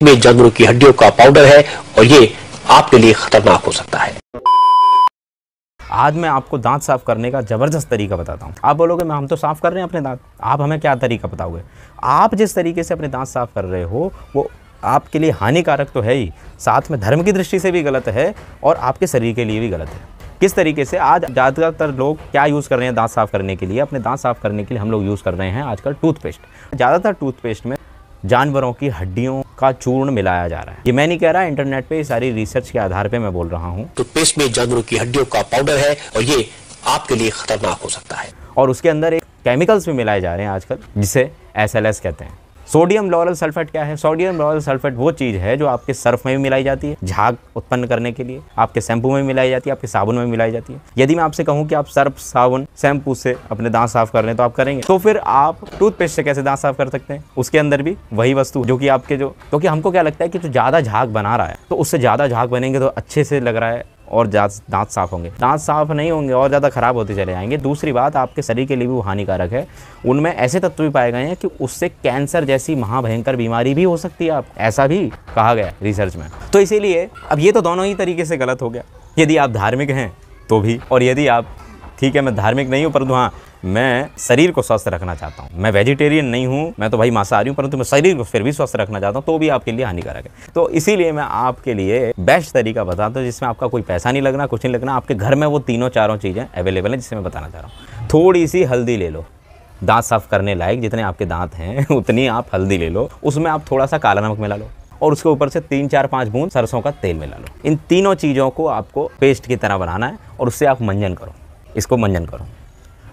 में जानवरों की हड्डियों का पाउडर है और ये आपके लिए खतरनाक हो सकता है। आज मैं आपको दांत साफ़ करने का ज़बरदस्त तरीका बताता हूँ। आप बोलोगे मैं हम तो साफ़ कर रहे हैं अपने दांत। आप हमें क्या तरीका बताओगे? आप जिस तरीके से अपने दांत साफ़ कर रहे हो, वो आपके लिए हानिकारक तो है ही। साथ में धर्म की दृष्टि से भी गलत है और आपके शरीर के लिए भी गलत है। किस तरीके से आज ज़्यादातर लोग क्या यूज़ कर रहे हैं दांत साफ़ करने के लिए? अपने दांत साफ़ करने के लिए हम लोग यूज़ कर रहे हैं आजकल टूथपेस्ट ज़्यादातर टूथपेस्ट में जानवरों की हड्डियों का चूर्ण मिलाया जा रहा है। ये मैं नहीं कह रहा इंटरनेट पे सारी रिसर्च के आधार पे मैं बोल रहा हूँ। तो पेस्ट में जानवरों की हड्डियों का पाउडर है और ये आपके लिए खतरनाक हो सकता है। और उसके अंदर एक केमिकल्स भी मिलाए जा रहे हैं आजकल जिसे एसएलएस कहते हैं। सोडियम लॉरल सल्फेट क्या है? सोडियम लॉरल सल्फेट वो चीज़ है जो आपके सर्फ में भी मिलाई जाती है, झाग उत्पन्न करने के लिए, आपके शैम्पू में मिलाई जाती है, आपके साबुन में मिलाई जाती है। यदि मैं आपसे कहूँ कि आप सर्फ, साबुन, शैम्पू से अपने दांत साफ़ कर लें तो आप करेंगे। तो फिर आप टूथपेस्ट से कैसे दांत साफ़ कर सकते हैं? उसके अंदर भी वही वस्तु जो कि आपके जो, क्योंकि हमको क्या लगता है कि जो ज़्यादा झाग बना रहा है तो उससे ज़्यादा झाग बनेंगे तो अच्छे से लग रहा है और दांत साफ़ होंगे। दांत साफ़ नहीं होंगे और ज़्यादा ख़राब होते चले जाएँगे। दूसरी बात, आपके शरीर के लिए भी वो हानिकारक है। उनमें ऐसे तत्व भी पाए गए हैं कि उससे कैंसर जैसी महाभयंकर बीमारी भी हो सकती है। आप ऐसा भी कहा गया रिसर्च में। तो इसीलिए अब ये तो दोनों ही तरीके से गलत हो गया। यदि आप धार्मिक हैं तो भी। और यदि आप ठीक है, मैं धार्मिक नहीं हूँ, परंतु हाँ मैं शरीर को स्वस्थ रखना चाहता हूँ। मैं वेजिटेरियन नहीं हूँ, मैं तो भाई मांसाहारी हूँ, परंतु मैं शरीर को फिर भी स्वस्थ रखना चाहता हूँ तो भी आपके लिए हानिकारक है। तो इसीलिए मैं आपके लिए बेस्ट तरीका बताता हूँ, जिसमें आपका कोई पैसा नहीं लगना, कुछ नहीं लगना, आपके घर में वो तीनों चारों चीज़ें अवेलेबल हैं, जिसे मैं बताना चाह रहा हूँ। थोड़ी सी हल्दी ले लो, दांत साफ़ करने लायक जितने आपके दांत हैं, उतनी आप हल्दी ले लो, उसमें आप थोड़ा सा काला नमक मिला लो, और उसके ऊपर से तीन चार पाँच बूंद सरसों का तेल मिला लो। इन तीनों चीज़ों को आपको पेस्ट की तरह बनाना है, और उससे आप मंजन करो। इसको मंजन करो।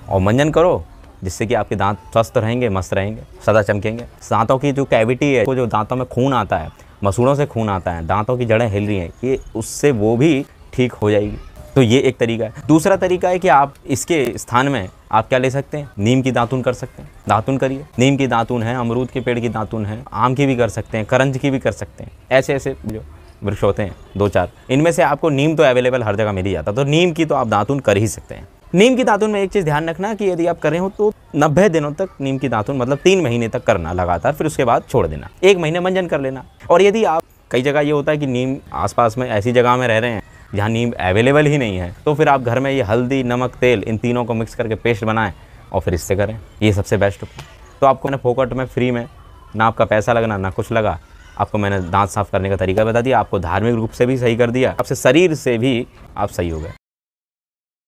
और मंजन करो, जिससे कि आपके दांत स्वस्थ रहेंगे, मस्त रहेंगे, सदा चमकेंगे। दांतों की जो कैविटी है वो जो दांतों में खून आता है, मसूड़ों से खून आता है, दांतों की जड़ें हिल रही हैं, ये उससे वो भी ठीक हो जाएगी। तो ये एक तरीका है। दूसरा तरीका है कि आप इसके स्थान में आप क्या ले सकते हैं? नीम की दातुन कर सकते हैं। दातुन करिए। नीम की दातुन है, अमरूद के पेड़ की दातुन है, आम की भी कर सकते हैं, करंज की भी कर सकते हैं। ऐसे ऐसे, जो वृक्ष होते हैं, दो चार। इनमें से आपको नीम तो अवेलेबल हर जगह मिल ही जाता तो नीम की तो आप दातुन कर ही सकते हैं। नीम की दातुन में एक चीज़ ध्यान रखना कि यदि आप कर रहे हो तो नब्बे दिनों तक नीम की दातुन मतलब तीन महीने तक करना लगातार, फिर उसके बाद छोड़ देना। एक महीने मंजन कर लेना। और यदि आप, कई जगह ये होता है कि नीम आसपास में ऐसी जगह में रह रहे हैं जहाँ नीम अवेलेबल ही नहीं है तो फिर आप घर में ये हल्दी, नमक, तेल, इन तीनों को मिक्स करके पेस्ट बनाएँ और फिर इससे करें। ये सबसे बेस्ट तो आपको मैंने फोकट में फ्री में, ना आपका पैसा लगना ना कुछ लगा आपको मैंने दांत साफ़ करने का तरीका बता दिया, आपको धार्मिक रूप से भी सही कर दिया, आपसे शरीर से भी आप सही हो गए।